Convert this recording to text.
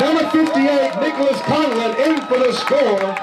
Number 58, Nicholas Conlon in for the score.